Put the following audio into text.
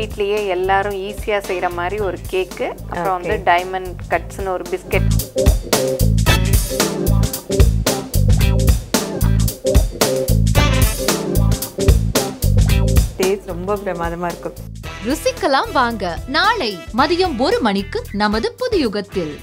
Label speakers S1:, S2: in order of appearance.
S1: வீட்லேயே எல்லாரும் ஈஸியாக செய்கிற மாதிரி ஒரு கேக்கு அப்புறம் வந்து டைமண்ட் கட்ஸ்னு ஒரு பிஸ்கெட்
S2: டேஸ்ட் ரொம்ப பிரமாதமாக இருக்கும்.
S3: ருசிக்கலாம் வாங்க. நாளை மதியம் ஒரு மணிக்கு நமது புது யுகத்தில்